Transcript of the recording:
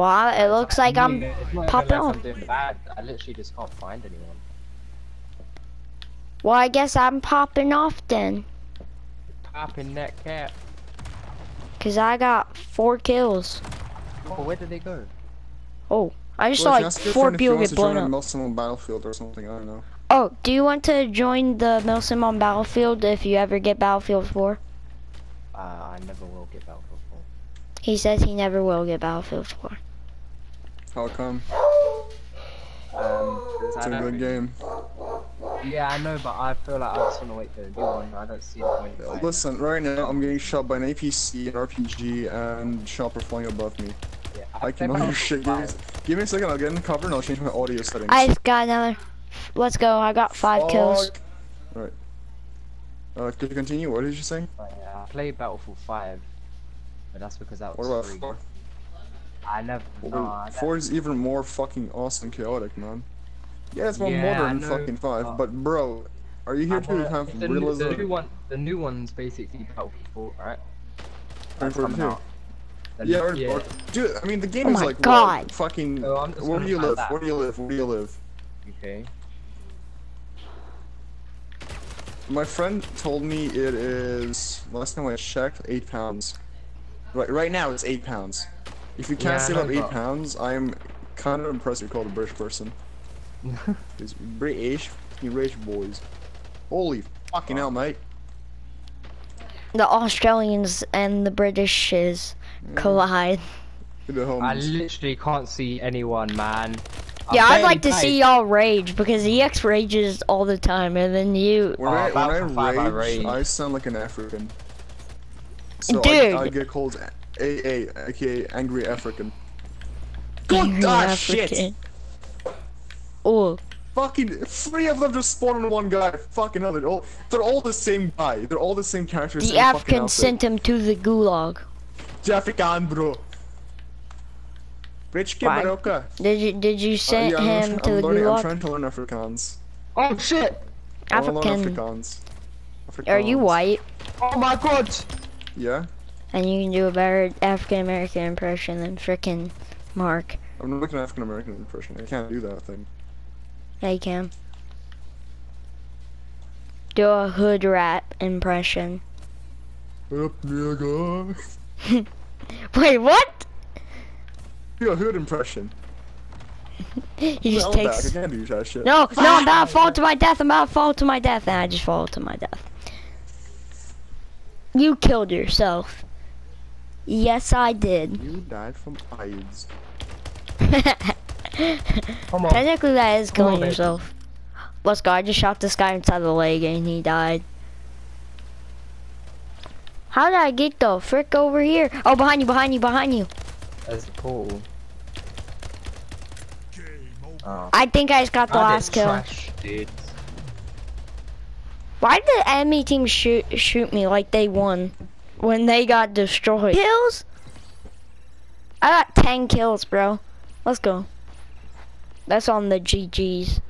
Well, it looks like I I'm mean, it's not even popping like off. I'm bad. I literally just can't find anyone. Well, I guess I'm popping off then. Popping that cap. Cause I got four kills. Oh, where did they go? Oh, I just Well, saw like ask your four friend if he people wants get to join blown a up. Milsim battlefield or something, I don't know. Oh, do you want to join the Milsim on Battlefield if you ever get Battlefield 4? Uh, I never will get Battlefield 4. He says he never will get Battlefield 4. How come? Um, 'cause It's a good game. Yeah, I know, but I feel like I just want to wait for the new one. I don't see the point. in buying it. Listen, right now I'm getting shot by an APC, an RPG, and Chopper flying above me. Yeah, I play can only Battlefield shit. Give me, give me a second, I'll get in the cover and I'll change my audio settings. I just got another. Let's go. I got five kills. Fuck. Right. Uh, could you continue? What did you say? But, yeah, I played Battlefield 5, but that's because that What was about free. four? I never. Well, no, four is even more fucking awesome chaotic, man. Yeah, it's more Yeah, modern than fucking five, but- but bro, are you here to wanna- have the, new, realism? the new one, the new one's basically Battlefield 4, right? That's Battlefield 2. Yeah, yeah. or, dude, I mean the game Oh is my like what, God. fucking. Oh, where do you live? that. Where do you live? Where do you live? Okay. My friend told me it is last time I checked eight pounds. Right, right now it's eight pounds. If you can't I save up eight but- pounds, I'm kind of impressed you're called a British person. It's British, fucking rich boys. Holy fucking hell, mate. The Australians and the Britishes mm. collide. The I homies. literally can't see anyone, man. I'm Yeah, I'd barely like to see y'all rage because EX rages all the time, and then you. When Oh, I about when for five, I I rage, rage. I sound like an African. So Dude. I, I get called AA, aka Angry African. Angry God, ah, shit! African. Oh, Fucking three of them just spawned on one guy. Fucking hell, they're all they're all the same guy. They're all the same character. the same fucking African outfit. sent him to the gulag. African, bro. Rich kid, Why? Maroka. Did you did you Uh, send yeah, I'm, him I'm to the learning, I'm gulag? trying to learn Afrikaans. Oh shit! I wanna learn African. Afrikaans. Are you Afrikaans. white? Oh my god! Yeah. And you can do a better African American impression than frickin' Mark. I'm not making an African American impression. I can't do that thing. Yeah, you can. Do a hood rat impression. Up, nigga. Wait, what? Do a hood impression. He just I'm back. I takes. can't do that shit. No, no, I'm about to fall to my death. I'm about to fall to my death, and I just fall to my death. You killed yourself. Yes, I did. You died from AIDS. Come on. Technically, that is Come on, killing yourself. Let's go. I just shot this guy inside the leg, and he died. How did I get the frick over here? Oh, behind you, behind you, behind you. That's the portal. Oh. I think I just got the That last kill. Trash, dude. Why did the enemy team shoot shoot me like they won when they got destroyed? Kills? I got 10 kills, bro. Let's go. That's on the GGs.